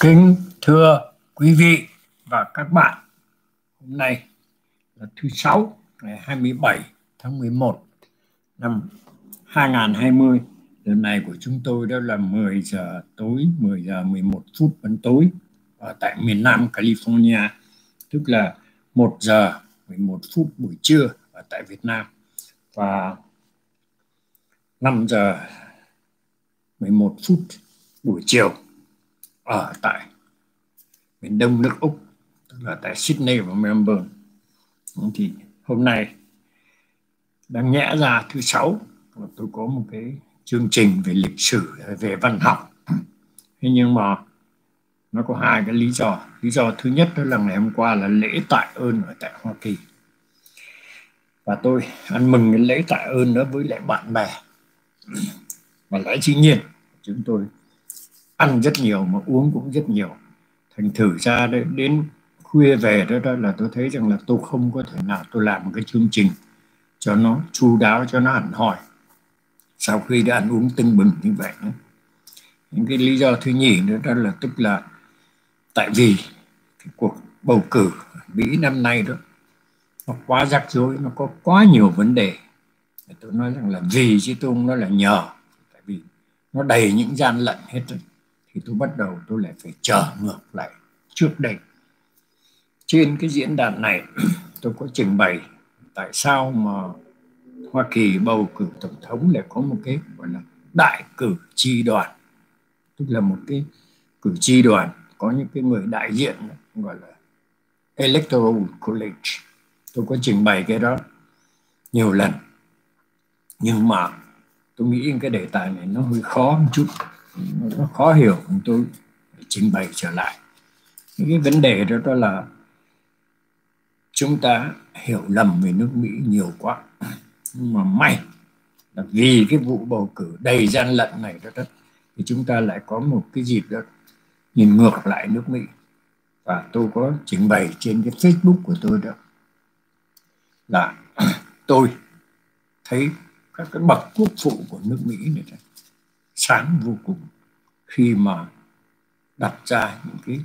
Kính thưa quý vị và các bạn, hôm nay là thứ sáu ngày 27 tháng 11 năm 2020. Lần này của chúng tôi đó là 10 giờ tối, 10 giờ 11 phút vẫn tối ở tại miền Nam California, tức là 1 giờ 11 phút buổi trưa ở tại Việt Nam và 5 giờ 11 phút buổi chiều ở tại miền đông nước Úc, tức là tại Sydney và Melbourne. Thì hôm nay đang nhẽ ra thứ sáu, và tôi có một cái chương trình về lịch sử, về văn học. Thế nhưng mà nó có hai cái lý do. Lý do thứ nhất đó là ngày hôm qua là lễ tạ ơn ở tại Hoa Kỳ. Và tôi ăn mừng cái lễ tạ ơn đó với lại bạn bè và lẽ dĩ nhiên. Chúng tôi ăn rất nhiều mà uống cũng rất nhiều. Thành thử ra đấy, đến khuya về đó, đó là tôi thấy rằng là tôi không có thể nào tôi làm một cái chương trình cho nó chu đáo cho nó hẳn hỏi sau khi đã ăn uống tưng bừng như vậy nữa. những cái lý do thứ nhì nữa đó là tức là tại vì cái cuộc bầu cử Mỹ năm nay đó nó quá rắc rối nó có quá nhiều vấn đề. Tôi nói rằng là vì chứ tôi không nói là nhờ tại vì nó đầy những gian lận hết rồi thì tôi bắt đầu tôi lại phải trở ngược lại trước đây. Trên cái diễn đàn này, tôi có trình bày tại sao mà Hoa Kỳ bầu cử tổng thống lại có một cái gọi là đại cử tri đoàn. Tức là một cái cử tri đoàn có những cái người đại diện gọi là electoral college. Tôi có trình bày cái đó nhiều lần. Nhưng mà tôi nghĩ cái đề tài này nó hơi khó một chút nó khó hiểu tôi trình bày trở lại. Những cái vấn đề đó đó là chúng ta hiểu lầm về nước Mỹ nhiều quá. Nhưng mà may là vì cái vụ bầu cử đầy gian lận này đó, đó thì chúng ta lại có một cái dịp đó nhìn ngược lại nước Mỹ. Và tôi có trình bày trên cái Facebook của tôi đó là tôi thấy các cái bậc quốc phụ của nước Mỹ này sáng vô cùng khi mà đặt ra những cái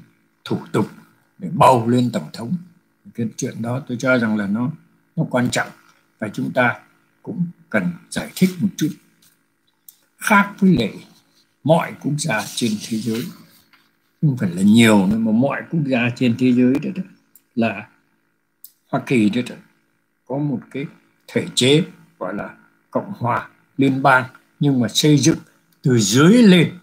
thủ tục để bầu lên tổng thống. Cái chuyện đó tôi cho rằng là nó nó quan trọng và chúng ta cũng cần giải thích một chút. Khác với lệ mọi quốc gia trên thế giới không phải là nhiều nữa mà mọi quốc gia trên thế giới đó, đó là Hoa Kỳ đó, đó có một cái thể chế gọi là cộng hòa liên bang nhưng mà xây dựng từ dưới lên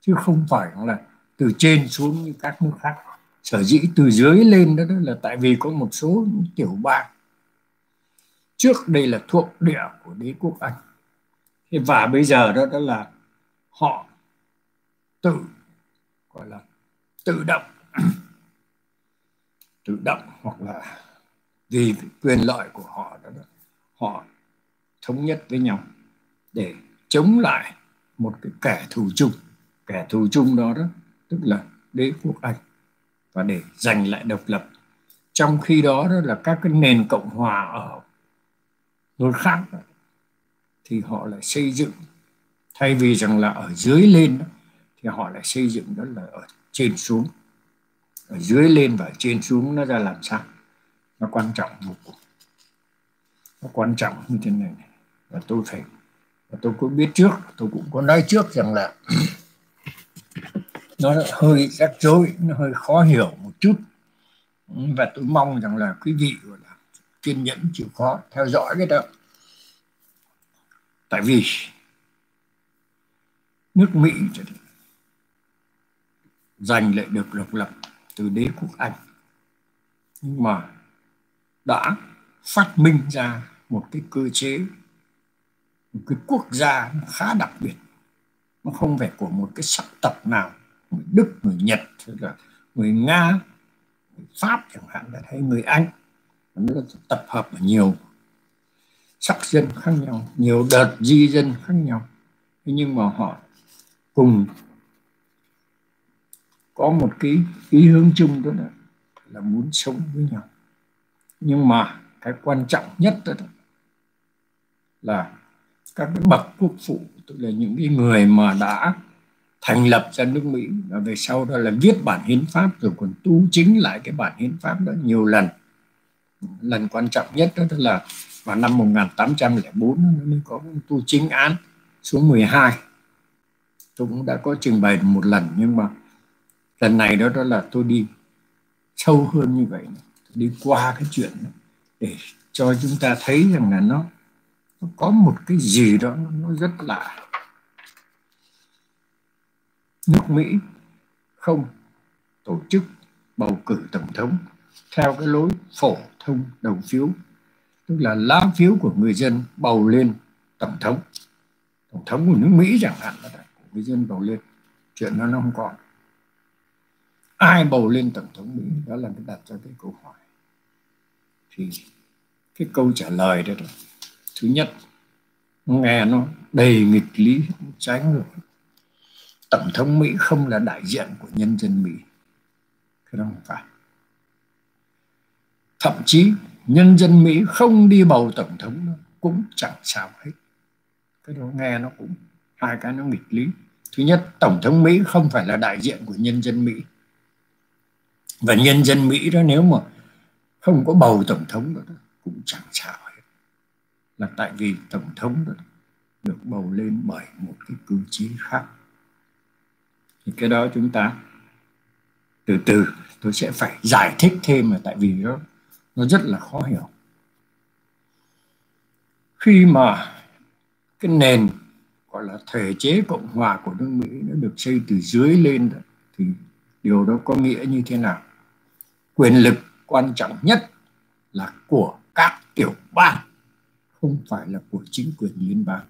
chứ không phải là từ trên xuống như các nước khác. Sở dĩ từ dưới lên đó, đó là tại vì có một số tiểu bang. Trước đây là thuộc địa của đế quốc anh. Và bây giờ đó đó là họ tự gọi là tự động tự động hoặc là vì quyền lợi của họ đó, đó họ thống nhất với nhau để chống lại một cái kẻ thù chung. Kẻ thù chung đó đó tức là đế quốc anh. Và để giành lại độc lập. Trong khi đó đó là các cái nền cộng hòa ở nơi khác đó, thì họ lại xây dựng. Thay vì rằng là ở dưới lên đó, thì họ lại xây dựng đó là ở trên xuống. Ở dưới lên và ở trên xuống nó ra làm sao? Nó quan trọng vô cùng. Nó quan trọng như thế này và tôi phải và tôi cũng biết trước, tôi cũng có nói trước rằng là nó hơi rắc rối, nó hơi khó hiểu một chút. Và tôi mong rằng là quý vị gọi là kiên nhẫn, chịu khó, theo dõi cái đó. Tại vì nước Mỹ giành lại được độc lập từ đế quốc Anh. Nhưng mà đã phát minh ra một cái cơ chế một cái quốc gia nó khá đặc biệt. Nó không phải của một cái sắc tộc nào người Đức người Nhật hay là người Nga người Pháp chẳng hạn là hay người Anh. Nó tập hợp ở nhiều sắc dân khác nhau nhiều đợt di dân khác nhau. Thế nhưng mà họ cùng có một cái ý hướng chung đó là, là muốn sống với nhau. Nhưng mà cái quan trọng nhất đó là các cái bậc quốc phụ tức là những cái người mà đã thành lập ra nước Mỹ và về sau đó là viết bản hiến pháp rồi còn tu chính lại cái bản hiến pháp đó nhiều lần. Lần quan trọng nhất đó là vào năm 1804 nó mới có tu chính án số 12 tôi cũng đã có trình bày một lần nhưng mà lần này đó đó là tôi đi sâu hơn như vậy. Đi qua cái chuyện đó để cho chúng ta thấy rằng là nó, nó có một cái gì đó nó rất lạ. Nước Mỹ không tổ chức bầu cử tổng thống theo cái lối phổ thông đầu phiếu, tức là lá phiếu của người dân bầu lên tổng thống. Tổng thống của nước Mỹ chẳng hạn là người dân bầu lên, chuyện đó nó không còn. Ai bầu lên tổng thống Mỹ? Đó là cái đặt ra cái câu hỏi. Thì cái câu trả lời đó là thứ nhất nghe nó đầy nghịch lý, trái ngược. Tổng thống Mỹ không là đại diện của nhân dân Mỹ. Cái đó không phải. Thậm chí, nhân dân Mỹ không đi bầu tổng thống cũng chẳng sao hết. Cái đó nghe nó cũng, hai cái nó nghịch lý. Thứ nhất, tổng thống Mỹ không phải là đại diện của nhân dân Mỹ. Và nhân dân Mỹ đó, nếu mà không có bầu tổng thống đó, cũng chẳng sao hết là tại vì tổng thống đó được bầu lên bởi một cái cử tri khác. Thì cái đó chúng ta từ từ tôi sẽ phải giải thích thêm mà tại vì nó nó rất là khó hiểu. Khi mà cái nền gọi là thể chế cộng hòa của nước Mỹ nó được xây từ dưới lên thì điều đó có nghĩa như thế nào? Quyền lực quan trọng nhất là của các tiểu bang không phải là của chính quyền liên bang.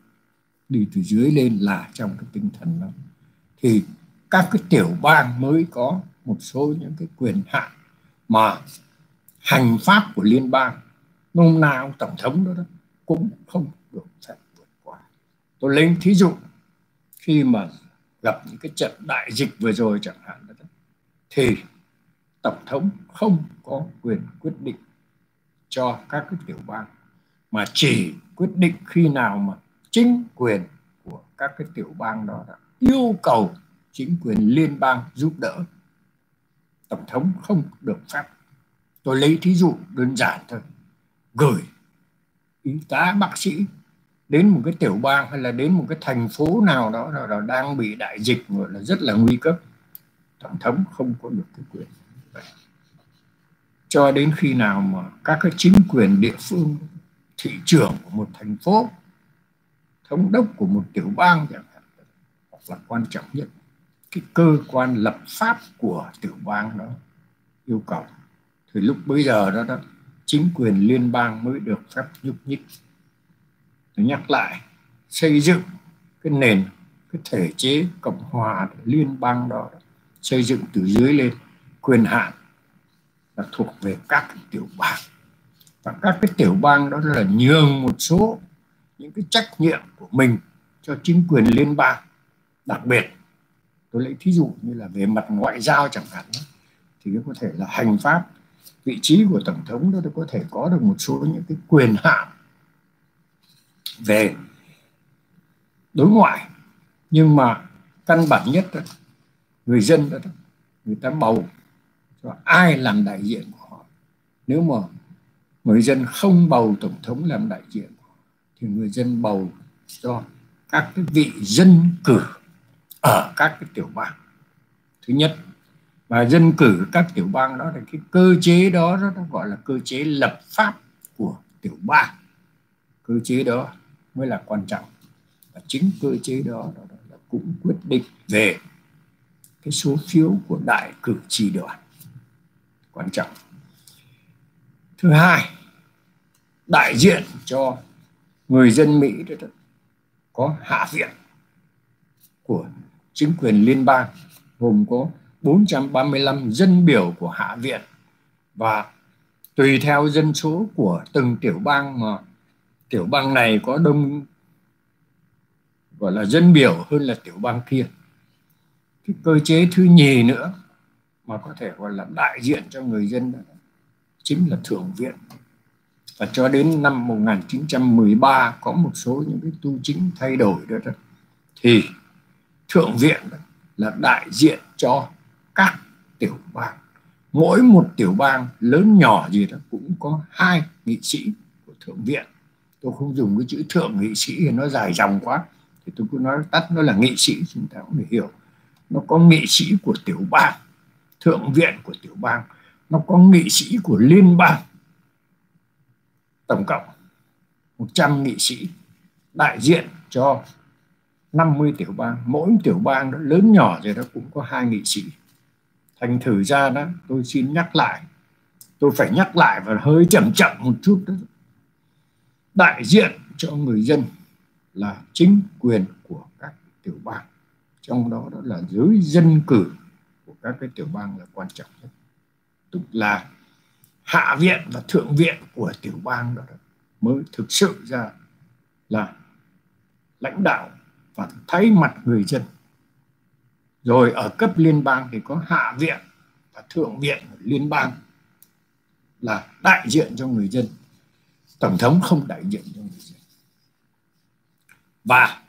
Đi từ dưới lên là trong cái tinh thần đó. Thì các cái tiểu bang mới có một số những cái quyền hạn mà hành pháp của liên bang nôm nào tổng thống đó, đó cũng không được phép vượt qua. Tôi lấy thí dụ khi mà gặp những cái trận đại dịch vừa rồi chẳng hạn đó, thì tổng thống không có quyền quyết định cho các cái tiểu bang mà chỉ quyết định khi nào mà chính quyền của các cái tiểu bang đó đã yêu cầu chính quyền liên bang giúp đỡ, tổng thống không được phép. Tôi lấy thí dụ đơn giản thôi. Gửi y tá bác sĩ đến một cái tiểu bang hay là đến một cái thành phố nào đó nào đó đang bị đại dịch gọi là rất là nguy cấp, tổng thống không có được cái quyền. Cho đến khi nào mà các cái chính quyền địa phương thị trưởng của một thành phố thống đốc của một tiểu bang chẳng hạn. Hoặc là quan trọng nhất cái cơ quan lập pháp của tiểu bang đó yêu cầu. Thì lúc bây giờ đó, đó chính quyền liên bang mới được phép nhúc nhích. Tôi nhắc lại xây dựng cái nền cái thể chế cộng hòa liên bang đó xây dựng từ dưới lên quyền hạn là thuộc về các tiểu bang và các cái tiểu bang đó là nhường một số những cái trách nhiệm của mình cho chính quyền liên bang. Đặc biệt tôi lấy thí dụ như là về mặt ngoại giao chẳng hạn thì có thể là hành pháp vị trí của tổng thống đó có thể có được một số những cái quyền hạn về đối ngoại. Nhưng mà căn bản nhất đó, người dân đó, người ta bầu cho ai làm đại diện của họ. Nếu mà người dân không bầu tổng thống làm đại diện thì người dân bầu cho các cái vị dân cử ở các cái tiểu bang. Thứ nhất và dân cử các tiểu bang đó là cái cơ chế đó nó gọi là cơ chế lập pháp của tiểu bang. Cơ chế đó mới là quan trọng. Và chính cơ chế đó, đó, đó là cũng quyết định về cái số phiếu của đại cử tri đoàn. Quan trọng thứ hai đại diện cho người dân mỹ đó, có hạ viện của chính quyền liên bang gồm có 435 dân biểu của Hạ viện và tùy theo dân số của từng tiểu bang mà tiểu bang này có đông gọi là dân biểu hơn là tiểu bang kia. Cái cơ chế thứ nhì nữa mà có thể gọi là đại diện cho người dân chính là thượng viện. Và cho đến năm 1913 có một số những cái tu chính thay đổi đó, đó thì thượng viện là đại diện cho các tiểu bang. Mỗi một tiểu bang lớn nhỏ gì đó cũng có hai nghị sĩ của thượng viện. Tôi không dùng cái chữ thượng nghị sĩ thì nó dài dòng quá. Thì tôi cứ nói tắt nó là nghị sĩ chúng ta cũng để hiểu. Nó có nghị sĩ của tiểu bang thượng viện của tiểu bang nó có nghị sĩ của liên bang tổng cộng 100 nghị sĩ đại diện cho 50 tiểu bang. Mỗi tiểu bang đó lớn nhỏ thì nó cũng có hai nghị sĩ. Thành thử ra đó, tôi xin nhắc lại, tôi phải nhắc lại và hơi chậm chậm một chút đó. Đại diện cho người dân là chính quyền của các tiểu bang. Trong đó đó là giới dân cử của các cái tiểu bang là quan trọng nhất tức là hạ viện và thượng viện của tiểu bang đó mới thực sự ra là lãnh đạo và thấy mặt người dân. Rồi ở cấp liên bang thì có hạ viện và thượng viện liên bang là đại diện cho người dân. Tổng thống không đại diện cho người dân. Và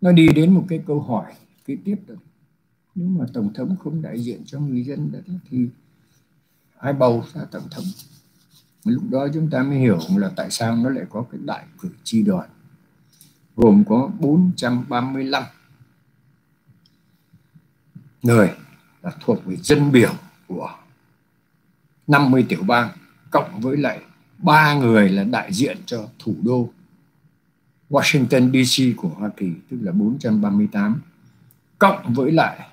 nó đi đến một cái câu hỏi kế tiếp đó. Nếu mà tổng thống không đại diện cho người dân đó thì ai bầu ra tổng thống. Lúc đó chúng ta mới hiểu là tại sao nó lại có cái đại cử tri đoàn, gồm có 435 người là thuộc về dân biểu của 50 tiểu bang, cộng với lại ba người là đại diện cho thủ đô Washington DC của Hoa Kỳ, tức là 438 cộng với lại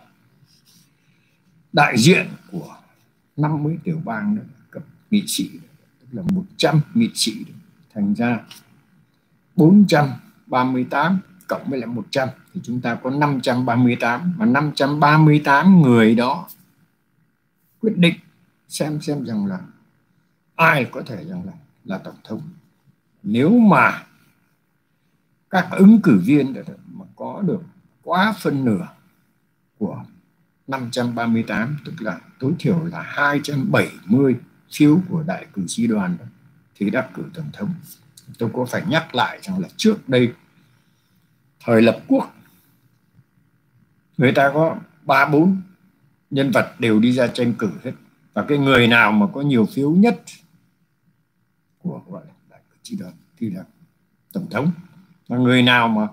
đại diện của 50 tiểu bang đó, cấp nghị sĩ tức là 100 nghị sĩ thành ra. 438 cộng với lại 100 thì chúng ta có 538 mà 538 người đó quyết định xem xem rằng là ai có thể rằng là là tổng thống. Nếu mà các ứng cử viên mà có được quá phân nửa của 538 tức là tối thiểu là 270 phiếu của đại cử tri đoàn đó, thì đắc cử tổng thống. Tôi có phải nhắc lại rằng là trước đây thời lập quốc người ta có ba bốn nhân vật đều đi ra tranh cử hết. Và cái người nào mà có nhiều phiếu nhất của gọi là đại cử tri đoàn thì là tổng thống. Và người nào mà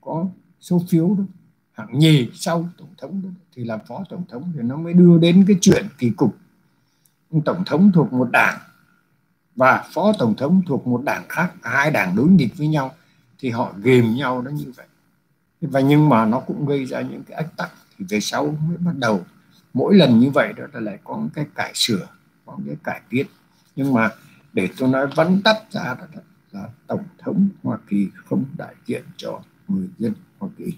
có số phiếu đó hạng nhì sau tổng thống đó, thì làm phó tổng thống thì nó mới đưa đến cái chuyện kỳ cục. Tổng thống thuộc một đảng và phó tổng thống thuộc một đảng khác hai đảng đối nghịch với nhau thì họ ghềm nhau đó như vậy. Và nhưng mà nó cũng gây ra những cái ách tắc thì về sau mới bắt đầu. Mỗi lần như vậy đó là lại có một cái cải sửa có một cái cải tiến. Nhưng mà để tôi nói vắn tắt ra đó là tổng thống Hoa Kỳ không đại diện cho người dân Hoa Kỳ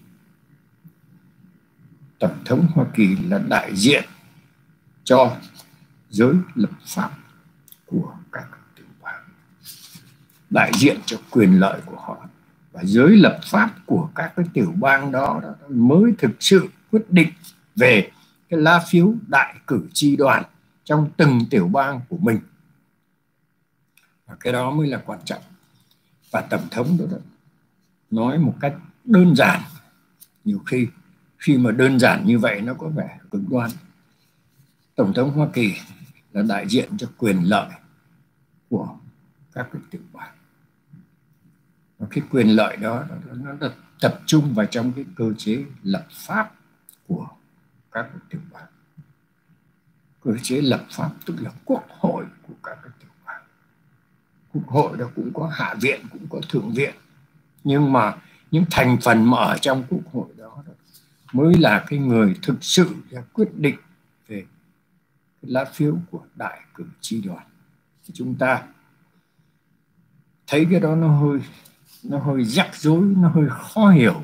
tổng thống Hoa Kỳ là đại diện cho giới lập pháp của các tiểu bang đại diện cho quyền lợi của họ. Và giới lập pháp của các cái tiểu bang đó, đó mới thực sự quyết định về cái lá phiếu đại cử tri đoàn trong từng tiểu bang của mình. Và cái đó mới là quan trọng. Và tổng thống đó, đó nói một cách đơn giản nhiều khi khi mà đơn giản như vậy nó có vẻ cực đoan. Tổng thống hoa kỳ là đại diện cho quyền lợi của các cái tiểu bang và cái quyền lợi đó nó được tập trung vào trong cái cơ chế lập pháp của các cái tiểu bang cơ chế lập pháp tức là quốc hội của các cái tiểu bang quốc hội đó cũng có hạ viện, cũng có thượng viện. Nhưng mà những thành phần mà ở trong quốc hội mới là cái người thực sự ra quyết định về cái lá phiếu của đại cử tri đoàn. Thì chúng ta thấy cái đó nó hơi nó hơi rắc rối, nó hơi khó hiểu.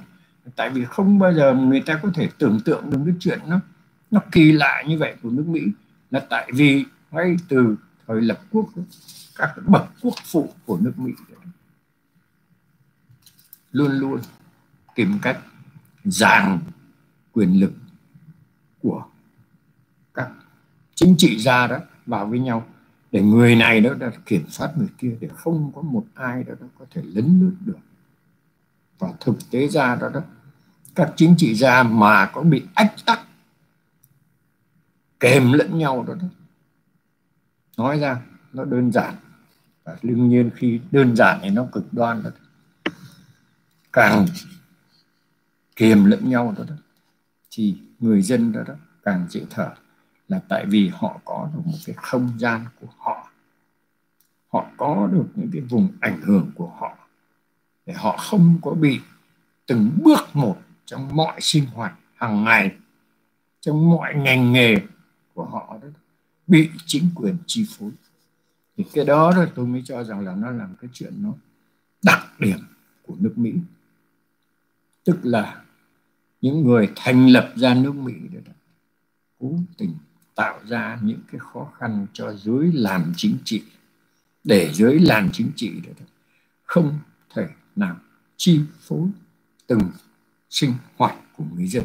Tại vì không bao giờ người ta có thể tưởng tượng được cái chuyện nó nó kỳ lạ như vậy của nước Mỹ. Là tại vì ngay từ thời lập quốc, các bậc quốc phụ của nước Mỹ luôn luôn tìm cách giảng quyền lực của các chính trị gia đó vào với nhau để người này đó đã kiểm soát người kia để không có một ai đó, đó có thể lấn lướt được. Và thực tế ra đó đó các chính trị gia mà có bị ách tắc kèm lẫn nhau đó, đó nói ra nó đơn giản. Và đương nhiên khi đơn giản thì nó cực đoan đó càng kiềm lẫn nhau đó, đó thì người dân đó, đó càng dễ thở là tại vì họ có được một cái không gian của họ. Họ có được những cái vùng ảnh hưởng của họ để họ không có bị từng bước một trong mọi sinh hoạt hàng ngày trong mọi ngành nghề của họ đó bị chính quyền chi phối. Thì cái đó rồi tôi mới cho rằng là nó làm cái chuyện nó đặc điểm của nước Mỹ. Tức là những người thành lập ra nước Mỹ đó, cố tình tạo ra những cái khó khăn cho giới làm chính trị. Để giới làm chính trị đó, đó không thể nào chi phối từng sinh hoạt của người dân.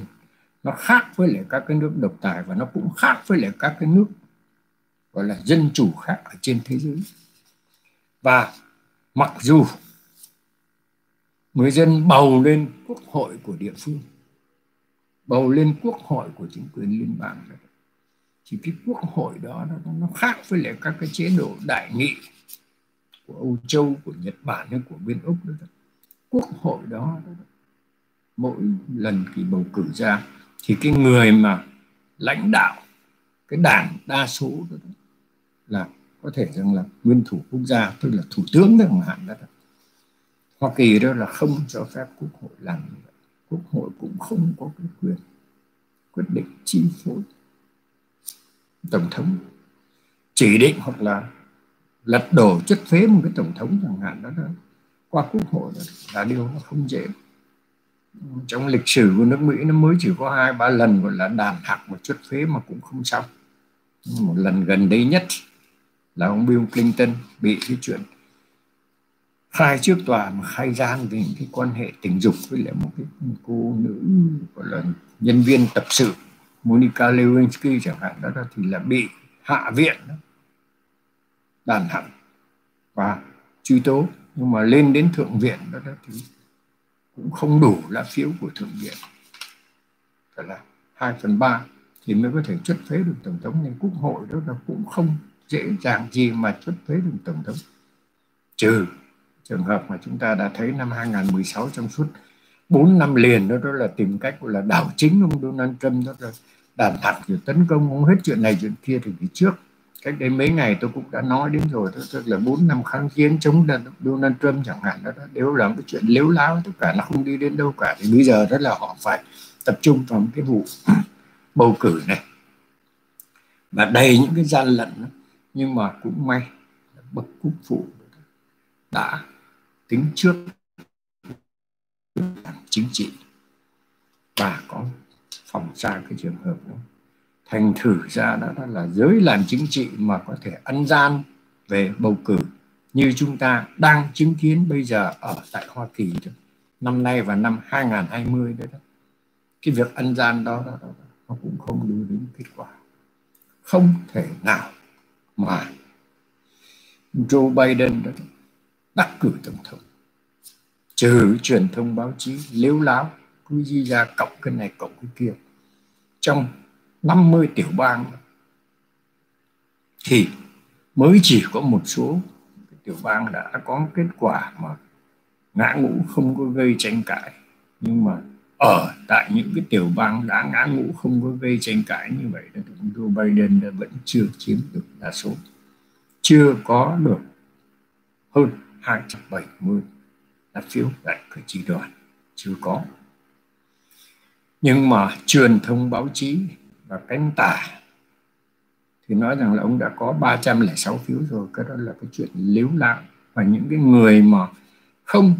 Nó khác với lại các cái nước độc tài và nó cũng khác với lại các cái nước gọi là dân chủ khác ở trên thế giới. Và mặc dù người dân bầu lên quốc hội của địa phương bầu lên quốc hội của chính quyền liên bang thì cái quốc hội đó nó, nó khác với lại các cái chế độ đại nghị của Âu Châu của Nhật Bản hay của bên Úc đó, quốc hội đó, đó mỗi lần kỳ bầu cử ra thì cái người mà lãnh đạo cái đảng đa số đó, đó là có thể rằng là nguyên thủ quốc gia tức là thủ tướng chẳng hạn đó. Hoa Kỳ đó là không cho phép quốc hội làm như vậy quốc hội cũng không có cái quyền quyết định chi phối tổng thống. Chỉ định hoặc là lật đổ chất phế một cái tổng thống chẳng hạn đó, đó qua quốc hội đó là điều nó không dễ. Trong lịch sử của nước Mỹ nó mới chỉ có hai ba lần gọi là đàn hạc một chất phế mà cũng không xong. Một lần gần đây nhất là ông Bill Clinton bị cái chuyện khai trước tòa mà khai gian về những cái quan hệ tình dục với lại một cái cô nữ gọi là nhân viên tập sự. Monica Lewinsky chẳng hạn đó, thì là bị hạ viện đàn hẳn và truy tố. Nhưng mà lên đến thượng viện đó, thì cũng không đủ lá phiếu của thượng viện. Phải là hai phần ba thì mới có thể chất phế được tổng thống. Nhưng quốc hội đó là cũng không dễ dàng gì mà chất phế được tổng thống. Trừ trường hợp mà chúng ta đã thấy năm 2016 trong suốt 4 năm liền đó, đó là tìm cách gọi là đảo chính ông Donald Trump đó là đàn thật rồi tấn công ông hết chuyện này chuyện kia thì trước cách đây mấy ngày tôi cũng đã nói đến rồi đó, tức là 4 năm kháng chiến chống Donald Trump chẳng hạn đó, đó đều là cái chuyện lếu láo tất cả nó không đi đến đâu cả thì bây giờ rất là họ phải tập trung vào cái vụ bầu cử này và đầy những cái gian lận đó. nhưng mà cũng may bậc quốc phụ đã tính trước chính trị. Và có phòng xa cái trường hợp đó. Thành thử ra đó, đó là giới làm chính trị mà có thể ăn gian về bầu cử như chúng ta đang chứng kiến bây giờ ở tại Hoa Kỳ đó. năm nay và năm 2020 đấy đó cái việc ăn gian đó, đó, đó, nó cũng không đưa đến kết quả. Không thể nào mà Joe Biden đó, đó đắc cử tổng thống. Trừ truyền thông báo chí lếu láo, cứ di ra cộng cái này cộng cái kia. Trong 50 tiểu bang thì mới chỉ có một số tiểu bang đã có kết quả mà ngã ngũ không có gây tranh cãi. Nhưng mà ở tại những cái tiểu bang đã ngã ngũ không có gây tranh cãi như vậy thì Joe Biden đã vẫn chưa chiếm được đa số. Chưa có được hơn 270 lá phiếu đại cử tri đoàn, chưa có. Nhưng mà truyền thông báo chí và cánh tả thì nói rằng là ông đã có 306 phiếu rồi. Cái đó là cái chuyện liếu lạng. Và những cái người mà không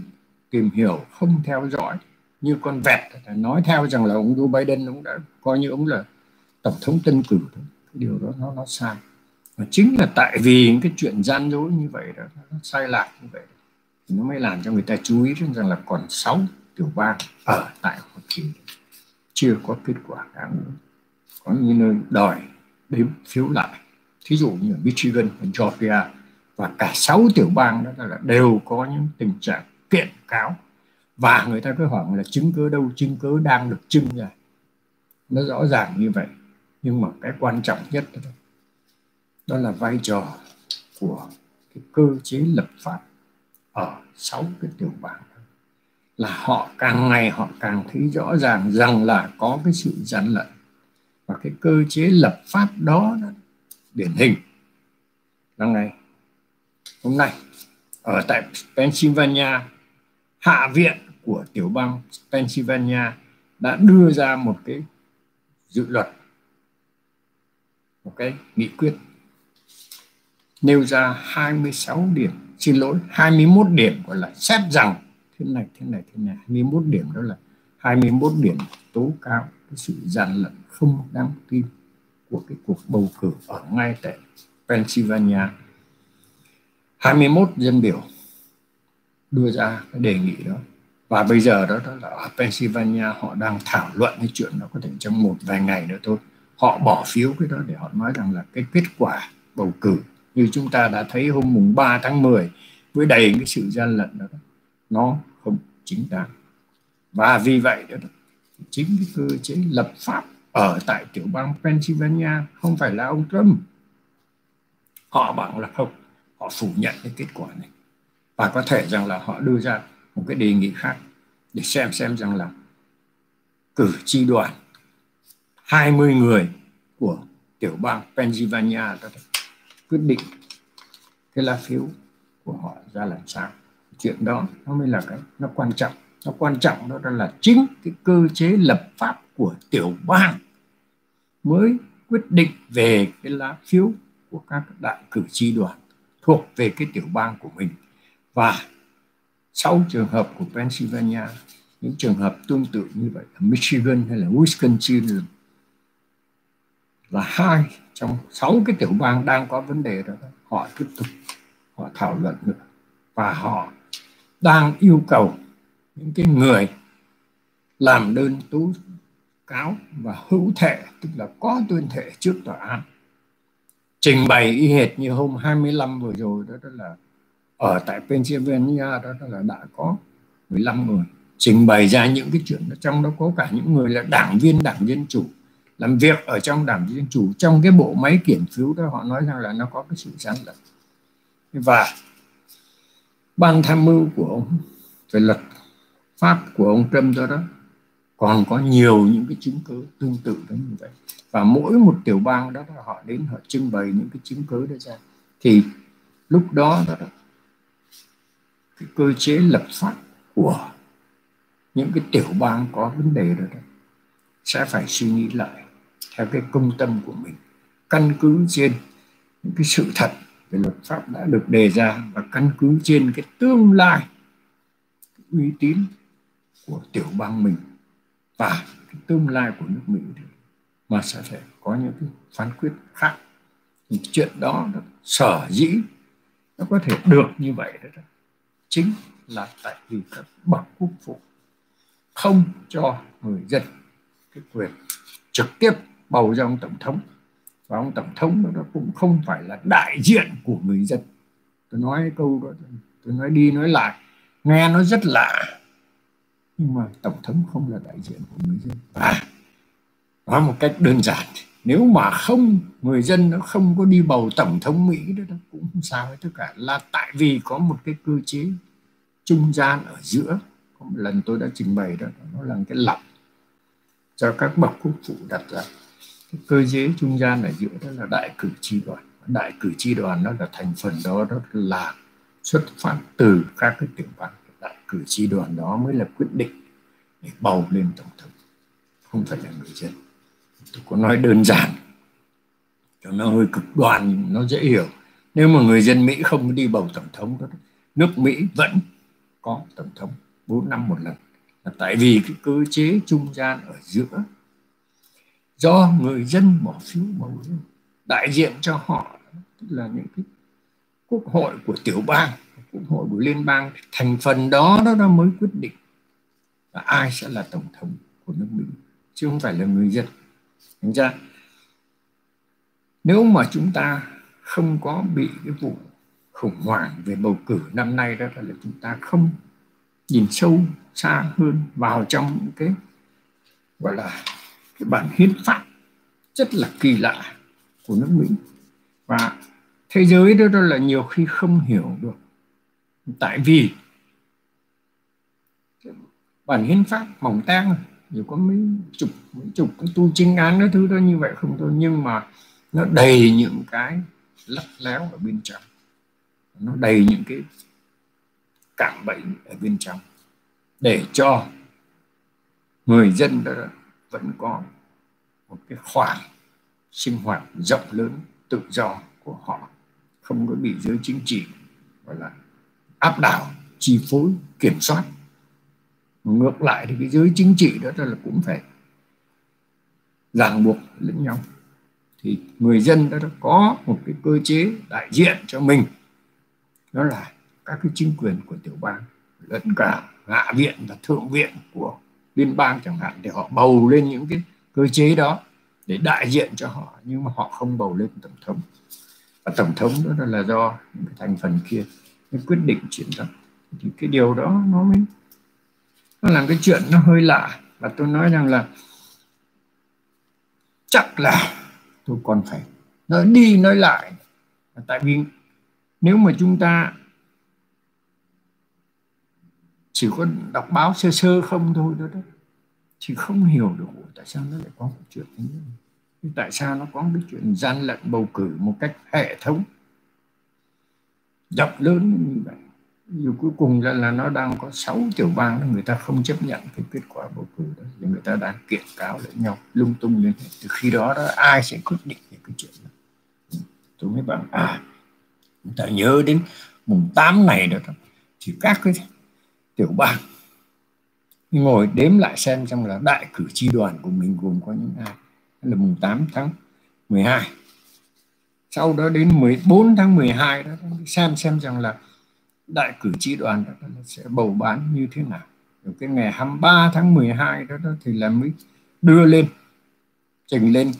tìm hiểu, không theo dõi, như con vẹt nói theo rằng là ông Joe Biden ông đã coi như ông là tổng thống tân cử thôi. Cái điều đó nó nó sai và chính là tại vì những cái chuyện gian dối như vậy đó, nó sai lạc như vậy, thì nó mới làm cho người ta chú ý rằng là còn 6 tiểu bang ở tại Hoa Kỳ chưa có kết quả đáng có những nơi đòi đếm phiếu lại. Thí dụ như Michigan và Georgia và cả sáu tiểu bang đó là đều có những tình trạng kiện cáo. Và người ta cứ hỏi là chứng cứ đâu, chứng cứ đang được trưng ra. Nó rõ ràng như vậy, nhưng mà cái quan trọng nhất là đó là vai trò của cái cơ chế lập pháp ở sáu cái tiểu bang là họ càng ngày họ càng thấy rõ ràng rằng là có cái sự gian lận. Và cái cơ chế lập pháp đó, đó điển hình. Là ngày hôm nay ở tại Pennsylvania hạ viện của tiểu bang Pennsylvania đã đưa ra một cái dự luật một cái nghị quyết nêu ra 26 điểm. Xin lỗi 21 điểm gọi là xét rằng thế này thế này thế này. 21 điểm đó là 21 điểm tố cáo cái sự gian lận không đáng tin của cái cuộc bầu cử ở ngay tại Pennsylvania. 21 dân biểu đưa ra cái đề nghị đó. Và bây giờ đó, đó là ở Pennsylvania họ đang thảo luận cái chuyện đó có thể trong một vài ngày nữa thôi. Họ bỏ phiếu cái đó để họ nói rằng là cái kết quả bầu cử như chúng ta đã thấy hôm mùng 3 tháng 10 với đầy cái sự gian lận đó nó không chính đáng. Và vì vậy đó, chính cái cơ chế lập pháp ở tại tiểu bang Pennsylvania không phải là ông Trump. Họ bảo là không họ phủ nhận cái kết quả này. Và có thể rằng là họ đưa ra một cái đề nghị khác để xem xem rằng là cử tri đoàn 20 người của tiểu bang Pennsylvania đó quyết định cái lá phiếu của họ ra làm sao. Chuyện đó nó mới là cái, nó quan trọng. Nó quan trọng đó là chính cái cơ chế lập pháp của tiểu bang mới quyết định về cái lá phiếu của các đại cử tri đoàn thuộc về cái tiểu bang của mình. Và sau trường hợp của Pennsylvania, những trường hợp tương tự như vậy ở Michigan hay là Wisconsin là hai trong sáu cái tiểu bang đang có vấn đề đó họ tiếp tục họ thảo luận nữa và họ đang yêu cầu những cái người làm đơn tố cáo và hữu thể tức là có tuyên thệ trước tòa án. Trình bày y hệt như hôm 25 vừa rồi đó, đó là ở tại Pennsylvania đó, đó là đã có 15 người trình bày ra những cái chuyện đó. Trong đó có cả những người là đảng viên đảng dân chủ làm việc ở trong đảng dân chủ trong cái bộ máy kiểm phiếu đó họ nói rằng là nó có cái sự gian lận. Và ban tham mưu của ông về luật pháp của ông Trump đó đó còn có nhiều những cái chứng cứ tương tự đó như vậy. Và mỗi một tiểu bang đó, đó họ đến họ trưng bày những cái chứng cứ đó ra. Thì lúc đó, đó, cái cơ chế lập pháp của những cái tiểu bang có vấn đề đó, đó sẽ phải suy nghĩ lại theo cái công tâm của mình căn cứ trên những cái sự thật về luật pháp đã được đề ra và căn cứ trên cái tương lai cái uy tín của tiểu bang mình và cái tương lai của nước Mỹ thì mà sẽ phải có những cái phán quyết khác. Thì chuyện đó, nó sở dĩ nó có thể được như vậy đó, đó chính là tại vì các bậc quốc phụ không cho người dân cái quyền trực tiếp bầu ra ông tổng thống. Và ông tổng thống nó cũng không phải là đại diện của người dân. Tôi nói câu đó tôi nói đi nói lại nghe nó rất lạ. Nhưng mà tổng thống không là đại diện của người dân. À, nói một cách đơn giản nếu mà không người dân nó không có đi bầu tổng thống mỹ đó, đó cũng không sao hết tất cả. Là tại vì có một cái cơ chế trung gian ở giữa. Có một lần tôi đã trình bày đó nó là cái lọc cho các bậc quốc phụ đặt ra cái cơ chế trung gian ở giữa đó là đại cử tri đoàn. Đại cử tri đoàn nó là thành phần đó đó là xuất phát từ các cái tiểu bang. Đại cử tri đoàn đó mới là quyết định để bầu lên tổng thống, không phải là người dân. Tôi có nói đơn giản, cho nó hơi cực đoan, nó dễ hiểu. Nếu mà người dân Mỹ không đi bầu tổng thống đó, nước Mỹ vẫn có tổng thống 4 năm một lần. Là tại vì cái cơ chế trung gian ở giữa do người dân bỏ phiếu bầu ra đại diện cho họ tức là những cái quốc hội của tiểu bang quốc hội của liên bang thành phần đó đó, đó mới quyết định là ai sẽ là tổng thống của nước Mỹ chứ không phải là người dân. Thành ra nếu mà chúng ta không có bị cái vụ khủng hoảng về bầu cử năm nay đó là chúng ta không nhìn sâu xa hơn vào trong những cái gọi là cái bản hiến pháp rất là kỳ lạ của nước Mỹ. Và thế giới đó, đó là nhiều khi không hiểu được tại vì bản hiến pháp mỏng tang nhiều có mấy chục mấy chục cái tu chính án cái thứ đó như vậy không thôi nhưng mà nó đầy những cái lắc léo ở bên trong. Nó đầy những cái cạm bẫy ở bên trong để cho người dân đó vẫn có một cái khoảng sinh hoạt rộng lớn tự do của họ. Không có bị giới chính trị, gọi là, áp đảo, chi phối, kiểm soát. Ngược lại thì cái giới chính trị đó là cũng phải ràng buộc lẫn nhau. Thì người dân đó có một cái cơ chế đại diện cho mình. Đó là các cái chính quyền của tiểu bang, lẫn cả hạ viện và thượng viện của liên bang chẳng hạn, để họ bầu lên những cái cơ chế đó để đại diện cho họ, nhưng mà họ không bầu lên tổng thống. Và tổng thống đó là do những cái thành phần kia mới quyết định chuyện đó thì cái điều đó nó mới nó làm cái chuyện nó hơi lạ. Và tôi nói rằng là chắc là tôi còn phải nói đi nói lại. Tại vì nếu mà chúng ta chỉ có đọc báo sơ sơ không thôi đó, đó. Chỉ không hiểu được tại sao nó lại có một chuyện như thế? Tại sao nó có cái chuyện gian lận bầu cử một cách hệ thống? Rộng lớn như vậy. Dù cuối cùng là, là nó đang có 6 tiểu bang người ta không chấp nhận cái kết quả bầu cử đó. Thì người ta đang kiện cáo lẫn nhau lung tung lên từ khi đó đó ai sẽ quyết định về cái chuyện đó? Tôi mới bảo à chúng ta nhớ đến mùng 8 này đó. Thì các cái tiểu bang. Mình ngồi đếm lại xem xem là đại cử tri đoàn của mình gồm có những ai. Là mùng 8 tháng 12 sau đó đến 14 tháng 12 đó xem xem rằng là đại cử tri đoàn đó, sẽ bầu bán như thế nào. Rồi cái ngày 23 tháng 12 đó, đó thì là mới đưa lên trình lên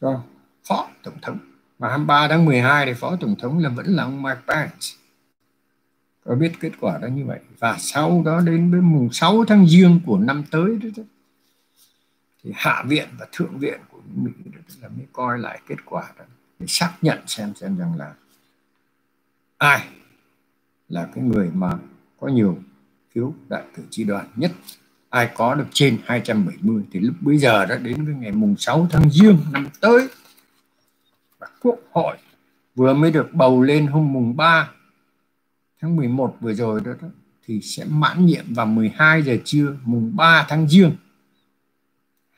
cho phó tổng thống. Và 23 tháng 12 thì phó tổng thống là vẫn là ông Mike Pence có biết kết quả đó như vậy. Và sau đó đến với mùng 6 tháng giêng của năm tới đó, đó thì hạ viện và thượng viện của Mỹ đó, là mới coi lại kết quả đó. Để xác nhận xem xem rằng là ai là cái người mà có nhiều phiếu đại cử tri đoàn nhất. Ai có được trên 270 thì lúc bây giờ đã đến cái ngày mùng 6 tháng giêng năm tới và quốc hội vừa mới được bầu lên hôm mùng 3 tháng 11 vừa rồi đó, đó thì sẽ mãn nhiệm vào 12 giờ trưa mùng 3 tháng giêng.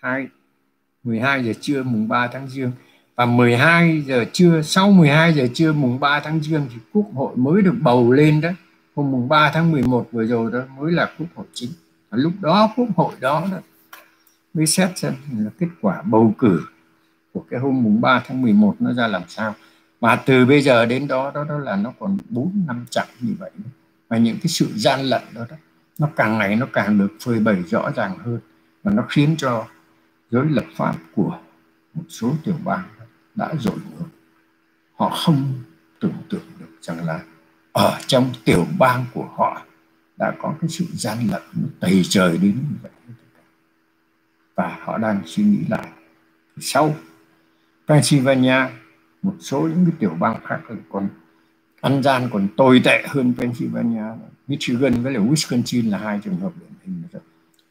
2 12 giờ trưa mùng 3 tháng giêng. Và 12 giờ trưa sau 12 giờ trưa mùng 3 tháng giêng thì quốc hội mới được bầu lên đó. Hôm mùng 3 tháng 11 vừa rồi đó mới là quốc hội chính. Và lúc đó quốc hội đó, đó mới xét xem là kết quả bầu cử của cái hôm mùng 3 tháng 11 nó ra làm sao mà từ bây giờ đến đó đó, đó là nó còn bốn năm chặng như vậy và những cái sự gian lận đó, đó nó càng ngày nó càng được phơi bày rõ ràng hơn. Và nó khiến cho giới lập pháp của một số tiểu bang đã dội ngược. Họ không tưởng tượng được rằng là ở trong tiểu bang của họ đã có cái sự gian lận nó tày trời đến như vậy. Và họ đang suy nghĩ lại. Sau Pennsylvania một số những cái tiểu bang khác còn ăn gian, còn tồi tệ hơn Pennsylvania. Michigan với lại Wisconsin là hai trường hợp điển hình rồi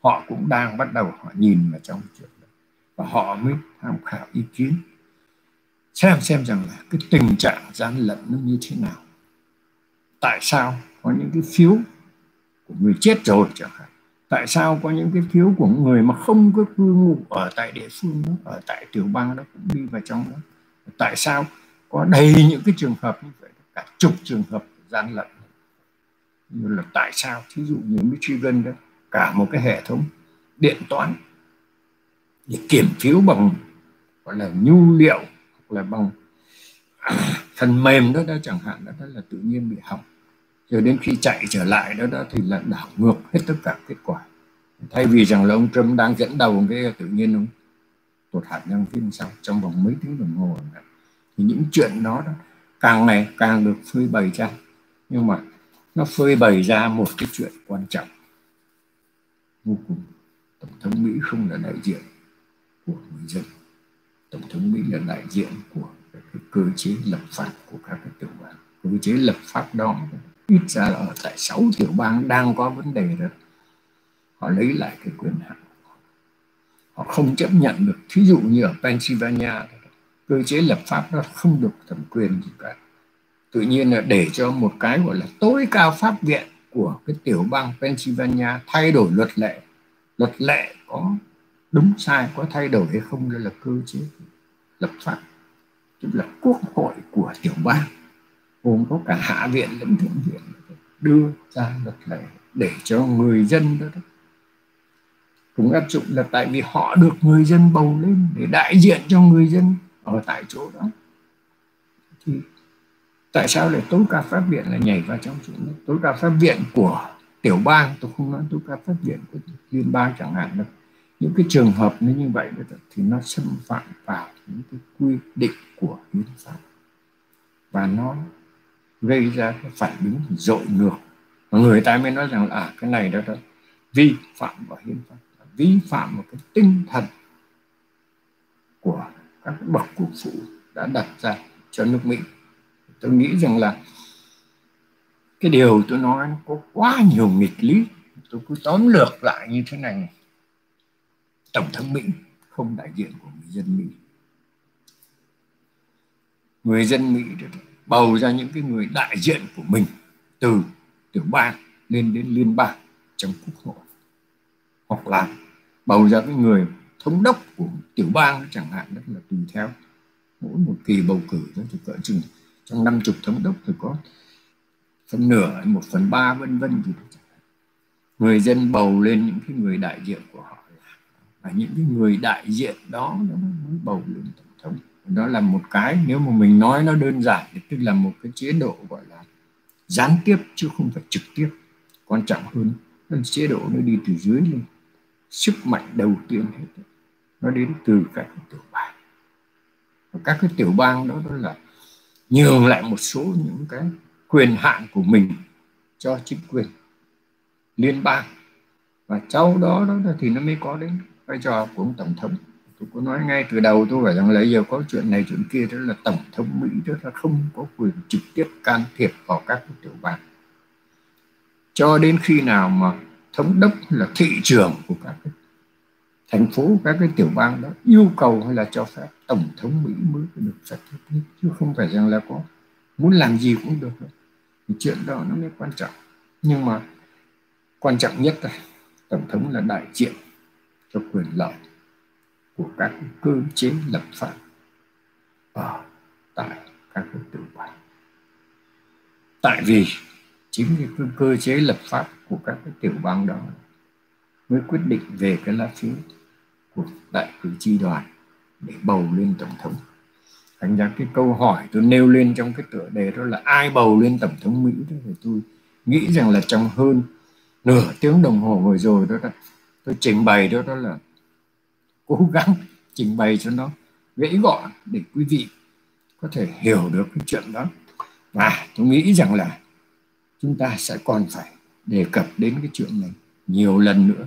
họ cũng đang bắt đầu họ nhìn vào trong chuyện đó. Và họ mới tham khảo ý kiến. Xem xem rằng là cái tình trạng gian lận nó như thế nào. Tại sao có những cái phiếu của người chết rồi chẳng hạn? Tại sao có những cái phiếu của người mà không có cư ngụ ở tại địa phương đó, ở tại tiểu bang đó cũng đi vào trong đó? Tại sao? Có đầy những cái trường hợp như vậy cả chục trường hợp gian lận. Như là tại sao? Thí dụ như Michigan đó cả một cái hệ thống điện toán để kiểm phiếu bằng gọi là nhu liệu hoặc là bằng phần mềm đó, đó chẳng hạn đó, đó là tự nhiên bị hỏng. Rồi đến khi chạy trở lại đó đó thì là đảo ngược hết tất cả kết quả. Thay vì rằng là ông Trump đang dẫn đầu cái tự nhiên ông tụt hạt nhân phía sau trong vòng mấy tiếng đồng hồ này. Thì những chuyện đó, đó càng ngày càng được phơi bày ra. Nhưng mà nó phơi bày ra một cái chuyện quan trọng. Vô cùng tổng thống mỹ không là đại diện của người dân. Tổng thống mỹ là đại diện của cái cơ chế lập pháp của các cái tiểu bang. Cơ chế lập pháp đó ít ra là ở tại sáu tiểu bang đang có vấn đề đó. Họ lấy lại cái quyền hạn họ không chấp nhận được. Thí dụ như ở Pennsylvania cơ chế lập pháp nó không được thẩm quyền gì cả. Tự nhiên là để cho một cái gọi là tối cao pháp viện của cái tiểu bang Pennsylvania thay đổi luật lệ. Luật lệ có đúng sai có thay đổi hay không đây là cơ chế lập pháp tức là quốc hội của tiểu bang gồm có cả hạ viện lẫn thượng viện đưa ra luật lệ để cho người dân đó, đó cũng áp dụng là tại vì họ được người dân bầu lên để đại diện cho người dân ở tại chỗ đó. Thì tại sao lại tối cao pháp viện là nhảy vào trong chuyện đó tối cao pháp viện của tiểu bang tôi không nói tối cao pháp viện của liên bang chẳng hạn đâu. Những cái trường hợp nó như vậy thì nó xâm phạm vào những cái quy định của hiến pháp. Và nó gây ra cái phản ứng dội ngược. Người ta mới nói rằng là à, cái này đó, đó vi phạm vào hiến pháp vi phạm một cái tinh thần của các bậc quốc phụ đã đặt ra cho nước Mỹ. Tôi nghĩ rằng là cái điều tôi nói nó có quá nhiều nghịch lý. Tôi cứ tóm lược lại như thế này. Tổng thống Mỹ, không đại diện của người dân Mỹ. Người dân Mỹ bầu ra những cái người đại diện của mình từ tiểu bang lên đến liên bang trong quốc hội hoặc là bầu ra cái người thống đốc của tiểu bang chẳng hạn, đó là tùy theo. Mỗi một kỳ bầu cử đó thì cỡ chừng trong năm chục thống đốc thì có phần nửa, một phần ba, vân vân gì đó người dân bầu lên những cái người đại diện của họ và những cái người đại diện đó nó mới bầu lên tổng thống. Đó là một cái, nếu mà mình nói nó đơn giản thì tức là một cái chế độ gọi là gián tiếp chứ không phải trực tiếp. Quan trọng hơn chế độ nó đi từ dưới lên sức mạnh đầu tiên hết. Nó đến từ các cái tiểu bang. Và các cái tiểu bang đó đó là nhường lại một số những cái quyền hạn của mình cho chính quyền liên bang. Và sau đó đó thì nó mới có đến vai trò của ông tổng thống. Tôi có nói ngay từ đầu tôi phải rằng là giờ có chuyện này, chuyện kia, đó là tổng thống mỹ, đó là không có quyền trực tiếp can thiệp vào các tiểu bang. Cho đến khi nào mà thống đốc là thị trưởng của các cái thành phố, các cái tiểu bang đó yêu cầu hay là cho phép tổng thống mỹ mới được phép chứ không phải rằng là có muốn làm gì cũng được thì chuyện đó nó mới quan trọng. Nhưng mà quan trọng nhất là tổng thống là đại diện cho quyền lợi của các cơ chế lập pháp ở tại các cái tiểu bang. Tại vì chính cái cơ chế lập pháp của các cái tiểu bang đó mới quyết định về cái lá phiếu của đại cử tri đoàn để bầu lên tổng thống. Thành ra cái câu hỏi tôi nêu lên trong cái tựa đề đó là ai bầu lên tổng thống mỹ đó thì tôi nghĩ rằng là trong hơn nửa tiếng đồng hồ vừa rồi đó, đó tôi trình bày đó đó là cố gắng trình bày cho nó gãy gọn để quý vị có thể hiểu được cái chuyện đó. Và tôi nghĩ rằng là chúng ta sẽ còn phải đề cập đến cái chuyện này nhiều lần nữa.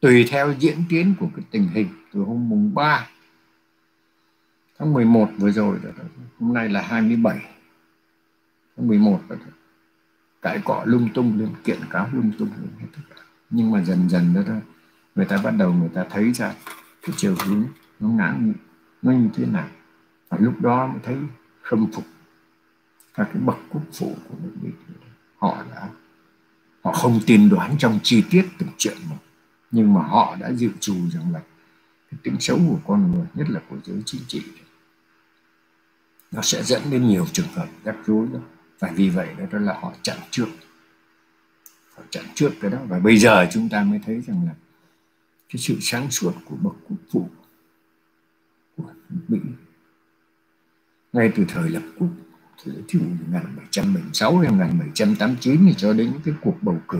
Tùy theo diễn tiến của cái tình hình từ hôm mùng 3 tháng 11 vừa rồi, hôm nay là 27 tháng 11 rồi cãi cọ lung tung lên, kiện cáo lung tung lên hết tất cả. Nhưng mà dần dần đó thôi, người ta bắt đầu người ta thấy ra cái chiều hướng nó ngã nó như thế nào. Và lúc đó mới thấy khâm phục các cái bậc quốc phụ của nước Mỹ họ đã họ không tiên đoán trong chi tiết từng chuyện một nhưng mà họ đã dự trù rằng là cái tính xấu của con người nhất là của giới chính trị nó sẽ dẫn đến nhiều trường hợp rắc rối đó. Và vì vậy đó, đó là họ chặn trước. Họ chặn trước cái đó. Và bây giờ chúng ta mới thấy rằng là cái sự sáng suốt của bậc quốc phụ của Mỹ ngay từ thời lập quốc thì thí dụ 1776 hay 1789 thì cho đến những cái cuộc bầu cử.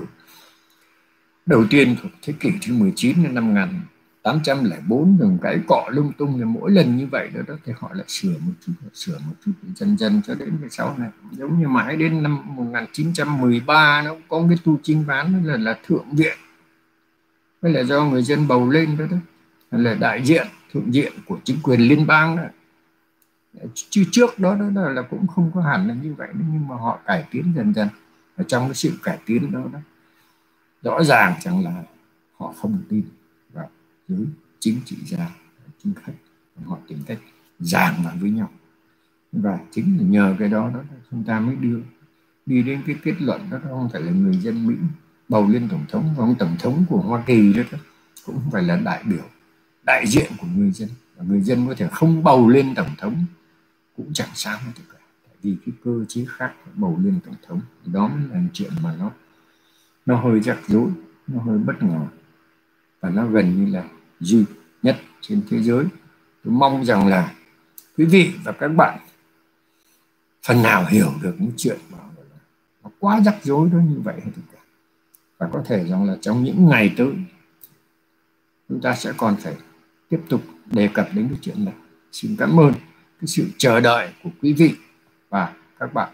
Đầu tiên của thế kỷ thứ 19 đến năm 1804 đừng cãi cọ lung tung thì mỗi lần như vậy đó, đó thì họ lại sửa một chút sửa một chút dần dần cho đến cái sau này. Giống như mãi đến năm 1913 nó có cái tu chính ván là là thượng viện. Với là do người dân bầu lên đó, đó là đại diện thượng diện của chính quyền liên bang đó chứ trước đó, đó, là cũng không có hẳn là như vậy nhưng mà họ cải tiến dần dần ở trong cái sự cải tiến đó đó rõ ràng rằng là họ không tin vào giới chính trị gia chính khách họ tìm cách giảng lại với nhau. Và chính là nhờ cái đó đó chúng ta mới đưa đi đến cái kết luận đó không phải là người dân Mỹ bầu lên tổng thống và ông tổng thống của Hoa Kỳ đó, đó cũng phải là đại biểu đại diện của người dân. Và người dân có thể không bầu lên tổng thống cũng chẳng sao hết cả. Tại vì cái cơ chế khác bầu lên tổng thống, đó mới là chuyện mà nó nó hơi rắc rối, nó hơi bất ngờ. Và nó gần như là duy nhất trên thế giới. Tôi mong rằng là quý vị và các bạn phần nào hiểu được những chuyện mà nó quá rắc rối đó như vậy hết cả. Và có thể rằng là trong những ngày tới, chúng ta sẽ còn phải tiếp tục đề cập đến cái chuyện này. Xin cảm ơn cái sự chờ đợi của quý vị và các bạn.